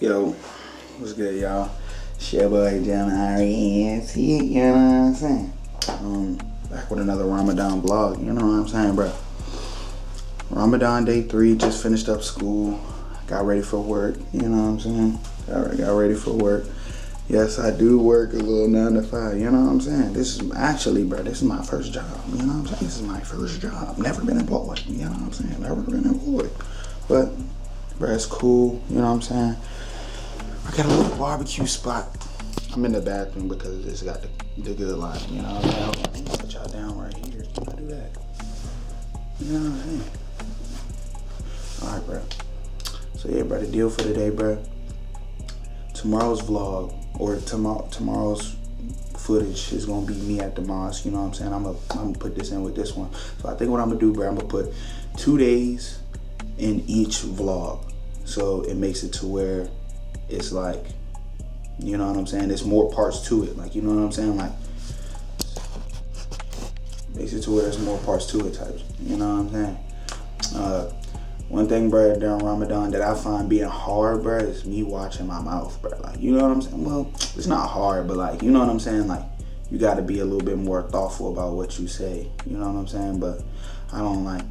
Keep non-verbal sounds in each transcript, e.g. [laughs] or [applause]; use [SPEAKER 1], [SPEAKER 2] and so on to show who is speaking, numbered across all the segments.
[SPEAKER 1] Yo, what's good, y'all? It's your boy John R.E.S. You know what I'm saying? Um, back with another Ramadan vlog. You know what I'm saying, bro? Ramadan day three. Just finished up school. Got ready for work. You know what I'm saying? Got, got ready for work. Yes, I do work a little nine to five. You know what I'm saying? This is actually, bro. This is my first job. You know what I'm saying? This is my first job. Never been employed. You know what I'm saying? Never been employed. But, bro, it's cool. You know what I'm saying? I got a little barbecue spot. I'm in the bathroom because it's got the, the good light. You know what I'm saying? Put y'all down right here. Can I do that? You know what I'm saying? All right, bro. So yeah, bro, the deal for today, bro. Tomorrow's vlog or tomorrow tomorrow's footage is gonna be me at the mosque. You know what I'm saying? I'm gonna I'm gonna put this in with this one. So I think what I'm gonna do, bro, I'm gonna put two days in each vlog. So it makes it to where it's like, you know what I'm saying? There's more parts to it. Like, you know what I'm saying? Like, makes it to where there's more parts to it types. You know what I'm saying? Uh, one thing, bro, during Ramadan that I find being hard, bro, is me watching my mouth, bro. Like, you know what I'm saying? Well, it's not hard, but like, you know what I'm saying? Like, you got to be a little bit more thoughtful about what you say. You know what I'm saying? But I don't like,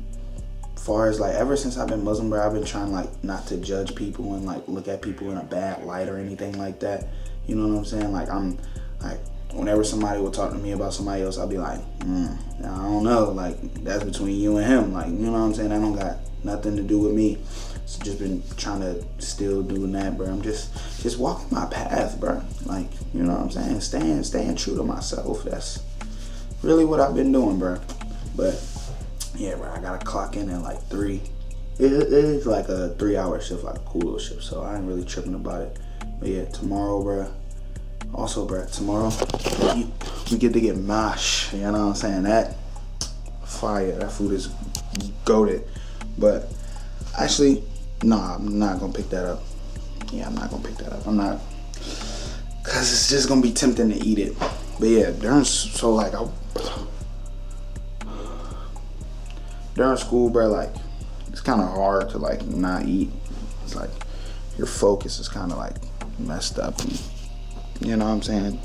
[SPEAKER 1] far as like, ever since I've been Muslim, bro, I've been trying like not to judge people and like look at people in a bad light or anything like that. You know what I'm saying? Like, I'm like, whenever somebody will talk to me about somebody else, I'll be like, mm, I don't know. Like, that's between you and him. Like, you know what I'm saying? I don't got nothing to do with me. So just been trying to still doing that, bro. I'm just just walking my path, bro. Like, you know what I'm saying? Staying staying true to myself. That's really what I've been doing, bro. But yeah, bro, I gotta clock in at like three. It, it's like a three hour shift, like a cool little shift. So I ain't really tripping about it. But yeah, tomorrow, bro. Also, bro, tomorrow we, get to get mash. You know what I'm saying? That fire. That food is goaded. But actually, no, I'm not gonna pick that up. Yeah, I'm not gonna pick that up. I'm not, cause it's just gonna be tempting to eat it. But yeah, during so like I, during school, bro, like it's kind of hard to like not eat. It's like your focus is kind of like messed up. And, you know what I'm saying?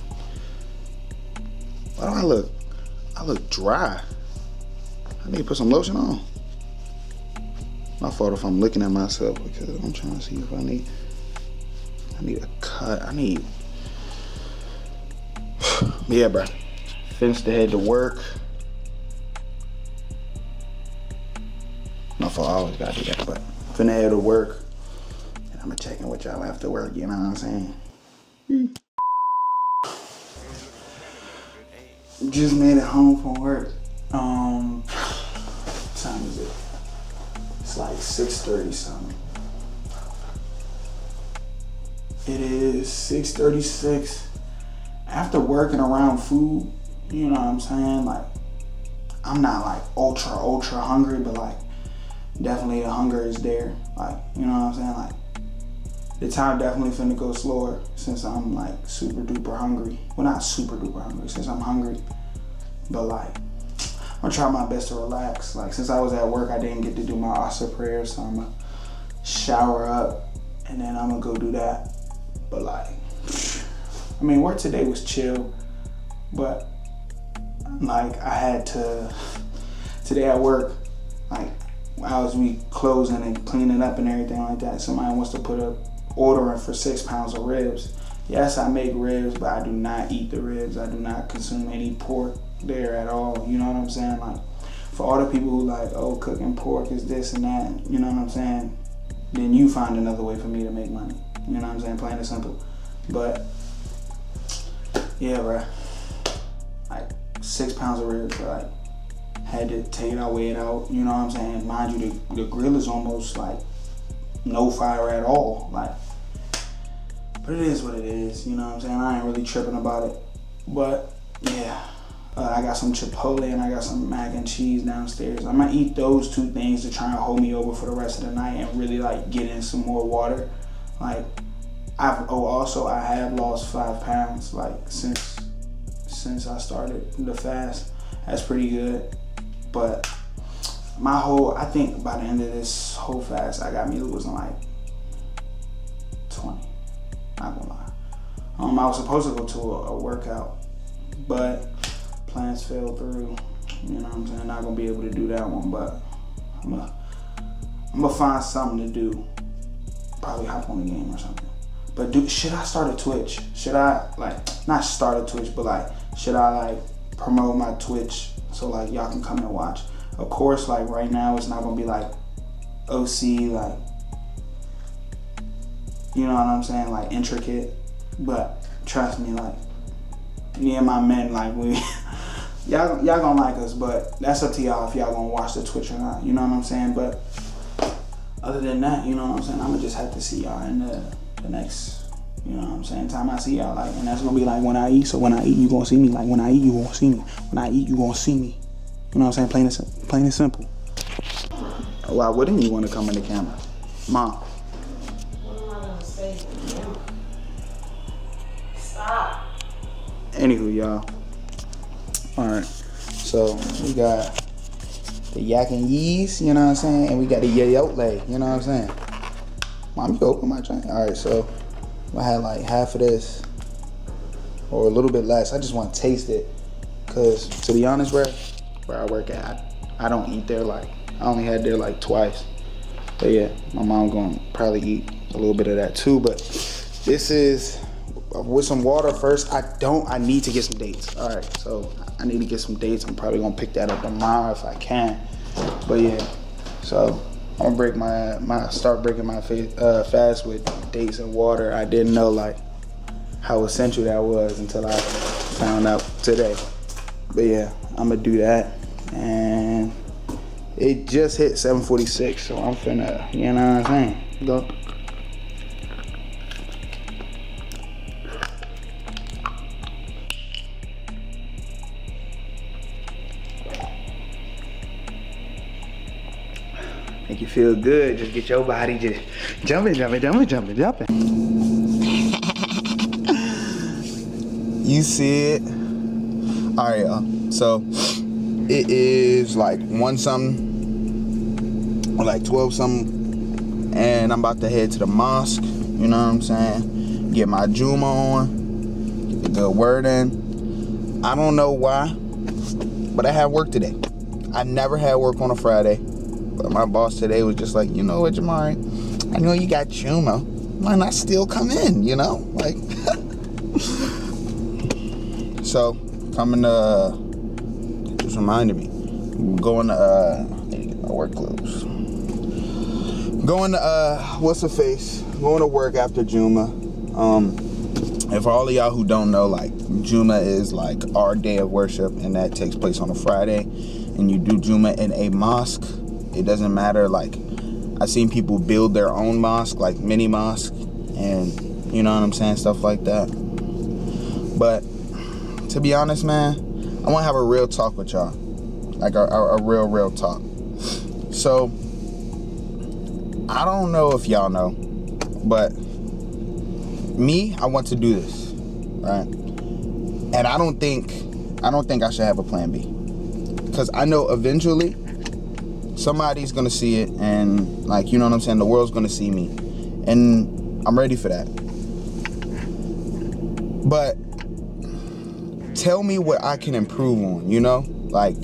[SPEAKER 1] Why do I look? I look dry. I need to put some lotion on. My fault if I'm looking at myself because I'm trying to see if I need. I need a cut. I need. [sighs] yeah, bro. Finished to head to work. My fault. I always gotta do that, but finna head to work. And I'm gonna check in with y'all after work. You know what I'm saying? Just made it home from work. Um, what time is it? It's like 6.30 something. It is 6.36. After working around food, you know what I'm saying? Like, I'm not like ultra, ultra hungry, but like, definitely the hunger is there. Like, you know what I'm saying? Like, the time definitely finna go slower since I'm like super duper hungry. Well, not super duper hungry, since I'm hungry. But like, I'm gonna try my best to relax. Like since I was at work, I didn't get to do my Asa prayer, so I'm gonna shower up and then I'm gonna go do that. But like, I mean, work today was chill, but like I had to today at work, like I was we closing and cleaning up and everything like that. Somebody wants to put a order in for six pounds of ribs. Yes, I make ribs, but I do not eat the ribs. I do not consume any pork there at all. You know what I'm saying? Like for all the people who like, oh, cooking pork is this and that. You know what I'm saying? Then you find another way for me to make money. You know what I'm saying? Plain and simple. But yeah, bro. Like six pounds of ribs. Like had to take it out, weigh it out. You know what I'm saying? Mind you, the, the grill is almost like no fire at all. Like, but it is what it is. You know what I'm saying? I ain't really tripping about it. But yeah, uh, I got some Chipotle and I got some mac and cheese downstairs. I'm gonna eat those two things to try and hold me over for the rest of the night and really like get in some more water. Like, I've oh also I have lost five pounds like since since I started the fast. That's pretty good. But my whole I think by the end of this whole fast I got me losing like 20. Not gonna lie. Um, I was supposed to go to a, a workout, but plans fell through. You know what I'm saying? Not gonna be able to do that one, but I'm gonna, I'm gonna find something to do. Probably hop on the game or something. But do should I start a Twitch? Should I like not start a Twitch, but like should I like promote my Twitch so like y'all can come and watch? Of course, like right now it's not gonna be like OC like you know what I'm saying, like intricate. But trust me, like me and my men, like we [laughs] y'all y'all gonna like us, but that's up to y'all if y'all gonna watch the Twitch or not. You know what I'm saying? But other than that, you know what I'm saying. I'm gonna just have to see y'all in the the next, you know what I'm saying, time I see y'all. Like, and that's gonna be like when I eat. So when I eat, you gonna see me. Like when I eat, you gonna see me. When I eat, you gonna see me. You know what I'm saying? Plain and plain and simple. Oh, why wouldn't you want to come in the camera, mom?
[SPEAKER 2] What am I gonna say? Stop.
[SPEAKER 1] Anywho, y'all. All right. So we got the yak and yeast, you know what I'm saying, and we got the yayotle, you know what I'm saying. Mom, you open my drink. All right, so I had like half of this, or a little bit less. I just want to taste it, cause to be honest, bro, where I work at, I, I don't eat there. Like I only had there like twice. But yeah, my mom gonna probably eat a little bit of that too. But this is with some water first. I don't. I need to get some dates. All right, so I need to get some dates. I'm probably gonna pick that up tomorrow if I can. But yeah, so I'm gonna break my my start breaking my fa- uh, fast with dates and water. I didn't know like how essential that was until I found out today. But yeah, I'm gonna do that, and it just hit 7:46, so I'm finna, you know what I'm saying? Go. You feel good. Just get your body just jumping, jumping, jumping, jumping, jumping. [laughs] you see it? All right, y'all. So it is like one something, or like twelve something, and I'm about to head to the mosque. You know what I'm saying? Get my Juma on, get the good word in. I don't know why, but I have work today. I never had work on a Friday. My boss today was just like, you know what, Jamari? I know you got Juma. Why not still come in, you know? Like, [laughs] so, coming to, just reminded me, going to, uh, my work clothes. Going to, uh, what's the face? Going to work after Juma. Um, and for all of y'all who don't know, like, Juma is like our day of worship, and that takes place on a Friday. And you do Juma in a mosque it doesn't matter. Like I've seen people build their own mosque, like mini mosque, and you know what I'm saying, stuff like that. But to be honest, man, I want to have a real talk with y'all, like a, a, real, real talk. So I don't know if y'all know, but me, I want to do this, right? And I don't think I don't think I should have a plan B. Cuz I know eventually somebody's to see it and like you know what I'm saying, the world's to see me. And I'm ready for that. But tell me what I can improve on, you know? Like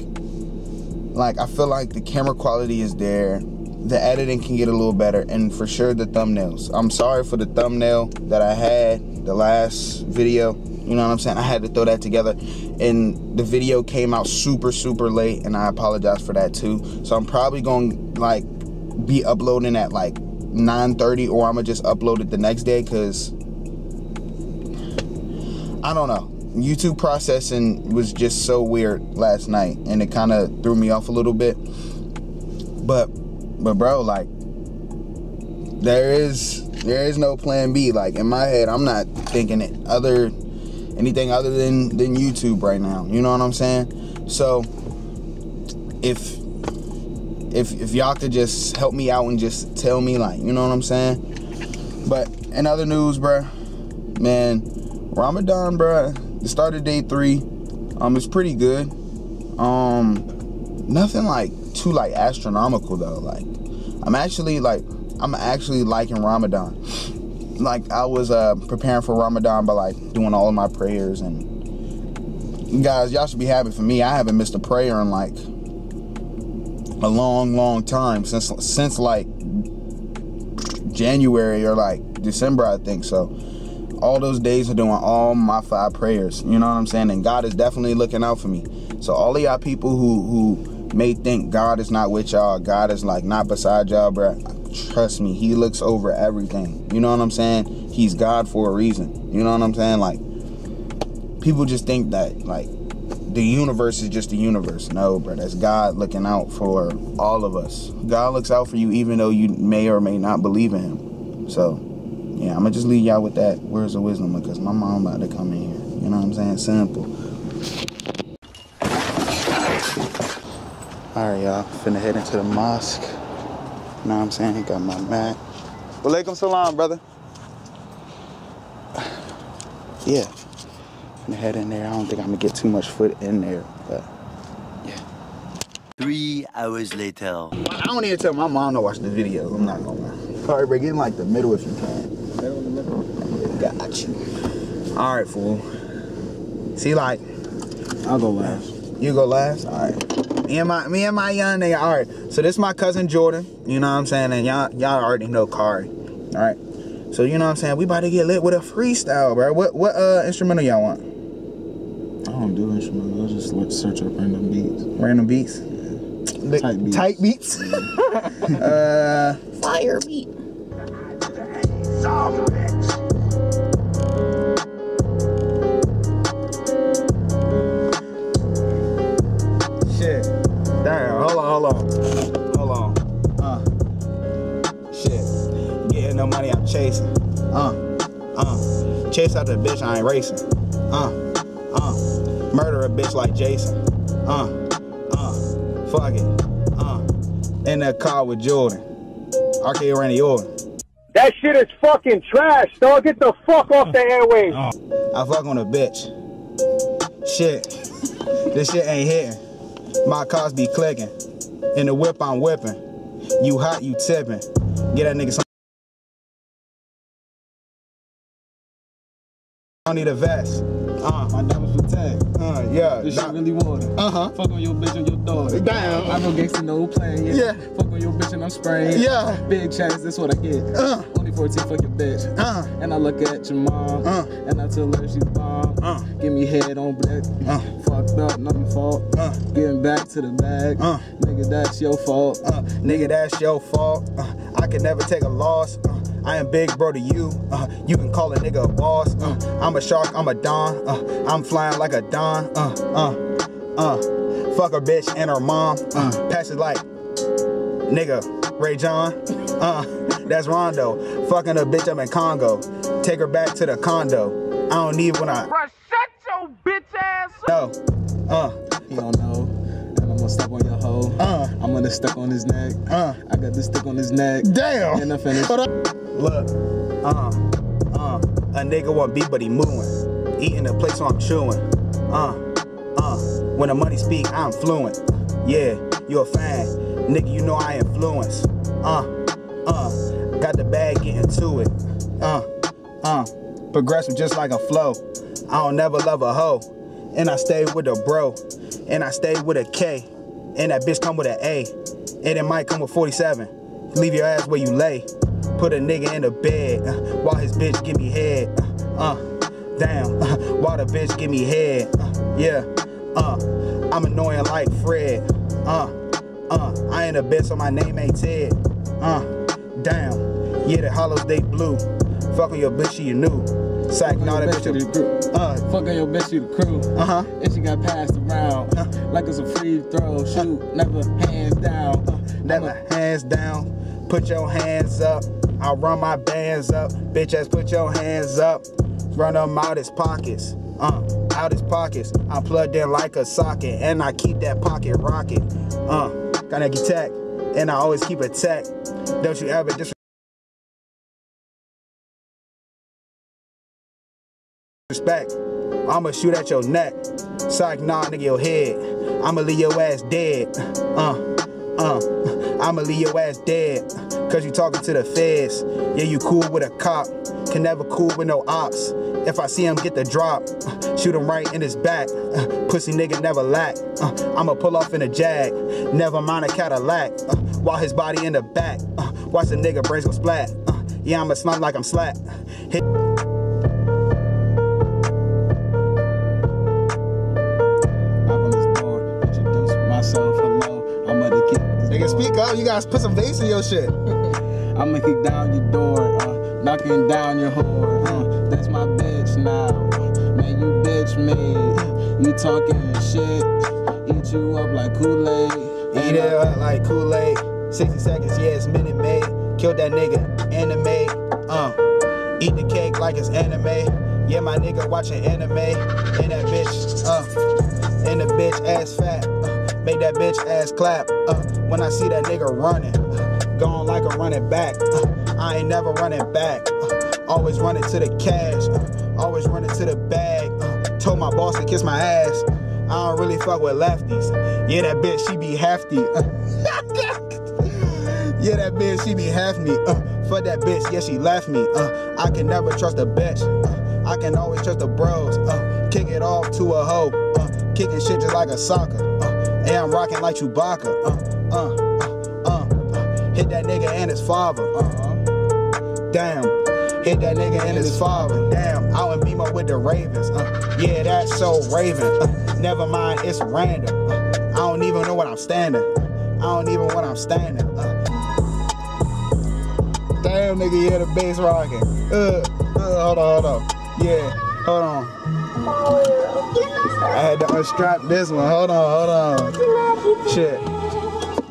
[SPEAKER 1] like I feel like the camera quality is there the editing can get a little better and for sure the thumbnails i'm sorry for the thumbnail that i had the last video you know what i'm saying i had to throw that together and the video came out super super late and i apologize for that too. So i'm probably going to like be uploading at like 9:30 or i'm gonna just upload it the next day because i don't know. Youtube processing was just so weird last night and it kind of threw me off a little bit. But but bro, like there is there is no plan B. Like in my head, I'm not thinking it other anything other than than YouTube right now. You know what I'm saying? So if if if y'all could just help me out and just tell me like, you know what I'm saying? But in other news, bro, man, Ramadan, bro, the start of day three, um, it's pretty good. Um, nothing like too like astronomical though. Like I'm actually like I'm actually liking Ramadan. Like I was uh, preparing for Ramadan by like doing all of my prayers and guys, y'all should be happy for me. I haven't missed a prayer in like a long, long time since since like January or like December, I think. So all those days are doing all my five prayers. You know what I'm saying? And God is definitely looking out for me. So all of y'all people who who may think God is not with y'all, God is like not beside y'all, bro. Trust me, He looks over everything. You know what I'm saying? He's God for a reason. You know what I'm saying? Like people just think that like the universe is just the universe. No, bro, that's God looking out for all of us. God looks out for you even though you may or may not believe in Him. So yeah, I'm gonna just leave y'all with that words of wisdom because my mom about to come in here. You know what I'm saying? Simple. All right, y'all. Finna head into the mosque. You know what I'm saying? He got my mat. Walaikum salam, brother. [sighs] Yeah. Finna head in there. I don't think I'm gonna get too much foot in there, but yeah.
[SPEAKER 3] Three hours later.
[SPEAKER 1] I don't even tell my mom to watch the video. I'm not gonna lie. Sorry, bro. Get in like the middle if you can. Got you. All right, fool. See, like,
[SPEAKER 4] I'll go last.
[SPEAKER 1] you go last. All right. Me and my me and my young nigga. All right. So this my cousin Jordan. You know what I'm saying? And y'all y'all already know Kari. All right. So you know what I'm saying? We about to get lit with a freestyle, bro. What what uh instrumental y'all want?
[SPEAKER 4] I don't do instrumental. I just like search up random beats.
[SPEAKER 1] Random beats. Li-
[SPEAKER 4] Tight beats.
[SPEAKER 1] Tight beats. [laughs] uh, fire beat. No chasing. Uh. Uh. Chase after a bitch. I ain't racing. Uh. Uh. Murder a bitch like Jason. Uh. Uh. Fuck it. Uh. In that car with Jordan. Arcade Randy Orton.
[SPEAKER 5] That shit is fucking trash, dog. Get the fuck off the airwaves. [laughs]
[SPEAKER 1] I fuck on a bitch. Shit. This shit ain't hitting. My cars be clicking. In the whip, I'm whipping. You hot, you tipping. Get that nigga some. I don't need a vest. Uh,
[SPEAKER 4] My diamonds protect.
[SPEAKER 1] uh, yeah.
[SPEAKER 4] This shit really water.
[SPEAKER 1] Uh-huh.
[SPEAKER 4] Fuck on your bitch and your daughter.
[SPEAKER 1] Damn.
[SPEAKER 4] I know gangsta no playing. Yeah.
[SPEAKER 1] Yeah.
[SPEAKER 4] Fuck on your bitch and I'm spraying.
[SPEAKER 1] Yeah.
[SPEAKER 4] Big checks, that's what I get.
[SPEAKER 1] Uh.
[SPEAKER 4] Only 14, fuck your bitch.
[SPEAKER 1] Uh.
[SPEAKER 4] And I look at your mom.
[SPEAKER 1] Uh.
[SPEAKER 4] And I tell her she's bomb.
[SPEAKER 1] Uh.
[SPEAKER 4] Give me head on black.
[SPEAKER 1] Uh.
[SPEAKER 4] Fucked up, not my fault.
[SPEAKER 1] Uh.
[SPEAKER 4] Getting back to the bag.
[SPEAKER 1] Uh.
[SPEAKER 4] Nigga, that's your fault.
[SPEAKER 1] Uh, nigga, that's your fault. Uh, I can never take a loss. Uh, I am big bro to you. Uh, you can call a nigga a boss. Uh, I'm a shark, I'm a don. Uh, I'm flying like a don. Uh, uh, uh. Fuck a bitch and her mom. Uh, pass it like nigga, Ray John. Uh, that's Rondo. Fucking a bitch up in Congo. Take her back to the condo. I don't need when I.
[SPEAKER 5] Bro, shut your bitch ass
[SPEAKER 1] No. Uh,
[SPEAKER 4] You don't know. And I'm gonna step on your hoe.
[SPEAKER 1] Uh.
[SPEAKER 4] I'm gonna stick on his neck.
[SPEAKER 1] Uh.
[SPEAKER 4] I got this stick on his neck.
[SPEAKER 1] Damn.
[SPEAKER 4] And I finish.
[SPEAKER 1] Look, uh, uh, a nigga want beat, but he mooing. Eating the place so I'm chewing. Uh, uh, when the money speak, I'm fluent. Yeah, you a fan. Nigga, you know I influence. Uh, uh, got the bag, getting to it. Uh, uh, progressive just like a flow. I don't never love a hoe. And I stay with a bro. And I stay with a K. And that bitch come with an A. And it might come with 47. Leave your ass where you lay. Put a nigga in the bed uh, while his bitch give me head. Uh, uh damn. Uh, while the bitch give me head. Uh, yeah. Uh, I'm annoying like Fred. Uh, uh, I ain't a bitch, so my name ain't Ted. Uh, damn. Yeah, the hollows they blue. Fuck on your bitch, she you new. Psych, nah, that
[SPEAKER 4] Bitch to the
[SPEAKER 1] bitch.
[SPEAKER 4] group.
[SPEAKER 1] Uh,
[SPEAKER 4] Fuck on your bitch, you the crew.
[SPEAKER 1] uh huh.
[SPEAKER 4] And she got passed around uh, like it's a free throw. Shoot, never hands down. Uh,
[SPEAKER 1] Never hands down. Put your hands up. I'll run my bands up. Bitch ass, put your hands up. Run them out his pockets. Uh, out his pockets. I'm plugged in like a socket. And I keep that pocket rocket. Uh, got Nike tech. And I always keep it tech. Don't you ever disrespect. I'ma shoot at your neck. Psych, nah, nigga, your head. I'ma leave your ass dead. Uh, uh, [laughs] I'ma leave your ass dead. Cause you talking to the feds. Yeah, you cool with a cop, can never cool with no ops. If I see him get the drop, uh, [laughs] shoot him right in his back. Uh, [laughs] pussy nigga never lack. Uh, [laughs] I'ma pull off in a jag, never mind a Cadillac. Uh, while his body in the back, watch the nigga brains go splat. Yeah, I'ma slump like I'm slack. Hit
[SPEAKER 4] Knock on this door, introduce myself, hello. I'm gonna kick this
[SPEAKER 1] Nigga, speak up. You guys put some bass in your shit.
[SPEAKER 4] I'ma kick down your door, uh, knocking down your whore. Uh, that's my bitch now. Man, you bitch me. You talking shit, eat you up like Kool-Aid.
[SPEAKER 1] Eat it up like Kool-Aid. 60 seconds, yeah, it's Minute Maid. Killed that nigga, anime. Uh, eat the cake like it's anime. Yeah, my nigga watching anime. And that bitch, uh, and the bitch ass fat. Uh, make that bitch ass clap. Uh, when I see that nigga running, uh, going like a running back. Uh, I ain't never running back. Uh, always running to the cash. Uh, always running to the bag. Uh, told my boss to kiss my ass. I don't really fuck with lefties. Yeah, that bitch, she be hefty. [laughs] yeah, that bitch, she be half me. Uh, fuck that bitch, yeah, she left me. Uh, I can never trust a bitch. Uh, I can always trust the bros. Uh, kick it off to a hoe. Uh, kicking shit just like a soccer. Uh, and I'm rocking like Chewbacca. Uh, uh, uh, uh, uh, hit that nigga and his father. Uh-huh. damn. Hit that nigga and his father. Damn, out in Bemo with the Ravens. Uh, yeah, that's so Raven. Uh, never mind, it's random. Uh, I don't even know what I'm standing. I don't even know what I'm standing. Uh, damn, nigga, yeah, the bass rocking. Uh, uh, hold on, hold on. Yeah, hold on. I had to unstrap this one. Hold on, hold on. Shit.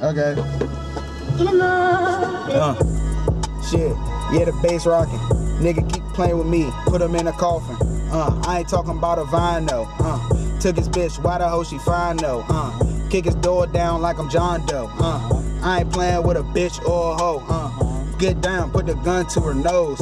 [SPEAKER 1] Okay. Uh, shit. Yeah, the bass rocking. Nigga keep playing with me. Put him in a coffin. Uh, I ain't talking about a vine though. Uh, took his bitch. Why the hoe she fine though? Uh, kick his door down like I'm John Doe. Uh, I ain't playing with a bitch or a hoe. Uh, get down, put the gun to her nose.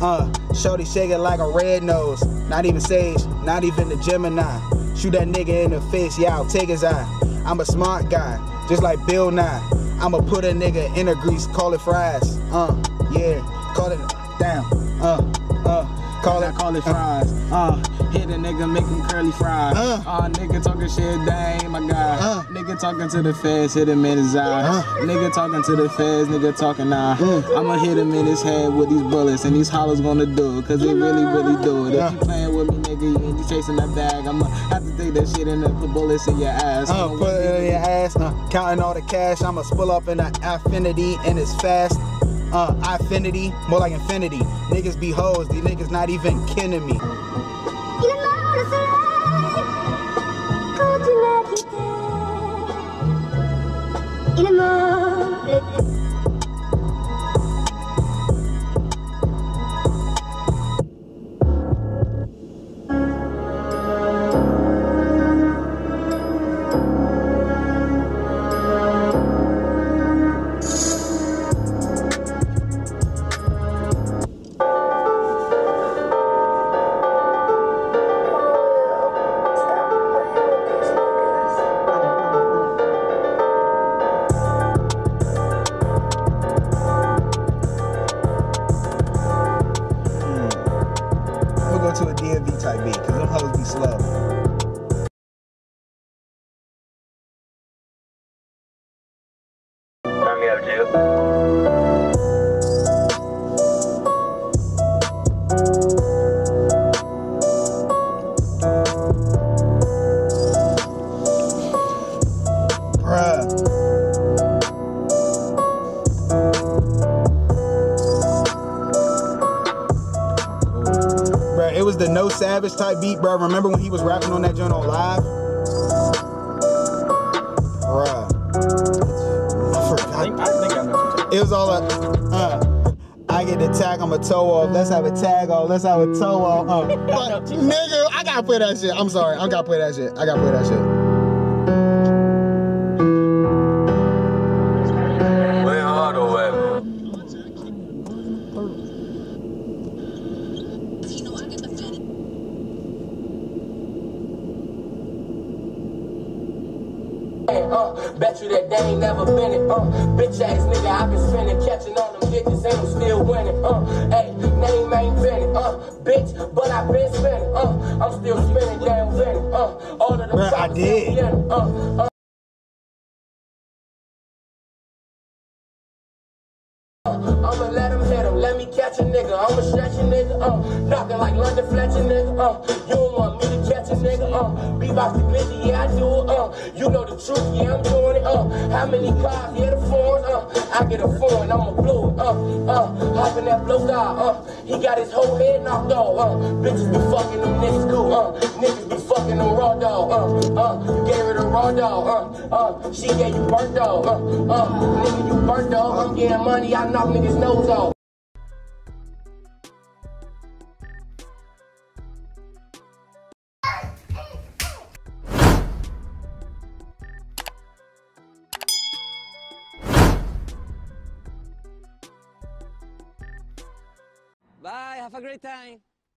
[SPEAKER 1] Uh, shorty shake it like a red nose. Not even Sage, not even the Gemini. Shoot that nigga in the face, yeah, I'll take his eye. I'm a smart guy, just like Bill Nye. I'ma put a nigga in a grease, call it fries. Uh, yeah, call it down. Uh, uh, call
[SPEAKER 4] I
[SPEAKER 1] it,
[SPEAKER 4] call it fries. Uh, hit a nigga, make him curly fries.
[SPEAKER 1] Uh.
[SPEAKER 4] Uh, nigga talking shit, that ain't my guy.
[SPEAKER 1] Uh.
[SPEAKER 4] Nigga talking to the feds, hit him in his eye.
[SPEAKER 1] Uh.
[SPEAKER 4] Nigga talking to the feds, nigga talking now.
[SPEAKER 1] Mm.
[SPEAKER 4] I'ma hit him in his head with these bullets, and these hollers gonna do it, cause they really, really do it.
[SPEAKER 1] Uh.
[SPEAKER 4] If you playing with me, nigga, and you chasing that bag, I'ma have to take that shit and then put bullets in your ass.
[SPEAKER 1] Uh,
[SPEAKER 4] I'ma
[SPEAKER 1] put it in your ass. Uh, counting all the cash. I'ma spill up in the affinity and it's fast. Uh, affinity, more like infinity. Niggas be hoes. These niggas not even kidding me. We'll Beat, bruh. Remember when he was rapping on that joint on live? Bruh. I forgot.
[SPEAKER 6] I think I know what you're
[SPEAKER 1] It was all a, uh, I get the tag, I'm a toe off. Let's have a tag off. Let's have a toe off. Uh, [laughs] but, nigga, I gotta play that shit. I'm sorry. I gotta play that shit. I gotta play that shit.
[SPEAKER 7] Bet you that they ain't never been it. Uh, bitch ass nigga, I been spinning, catching on the digits and I'm still winning. Uh, hey, name ain't Bennett. Uh, bitch, but I been spinning. Uh, I'm still spinning down Bennett. Uh, all of them
[SPEAKER 8] Bruh, I did.
[SPEAKER 7] spinning. Uh, uh. I'ma let him hit him, let me catch a nigga. I'ma stretch a nigga, uh, knocking like London Fletcher, nigga, uh. You don't want uh. Bebox the glitzy, yeah, I do it, uh. You know the truth, yeah, I'm doing it, uh. How many cars, yeah, the foreign, uh. I get a foreign, I'ma blow it, uh, uh. Hop in that blow guy, uh. He got his whole head knocked off, uh. Bitches be fucking them niggas cool, uh. Niggas be fucking them raw dog, uh, uh. You gave her the raw dog, uh, uh. She gave you burnt dog, uh, uh. Nigga, you burnt dog, I'm getting money, I knock niggas' nose off.
[SPEAKER 9] Have a great time.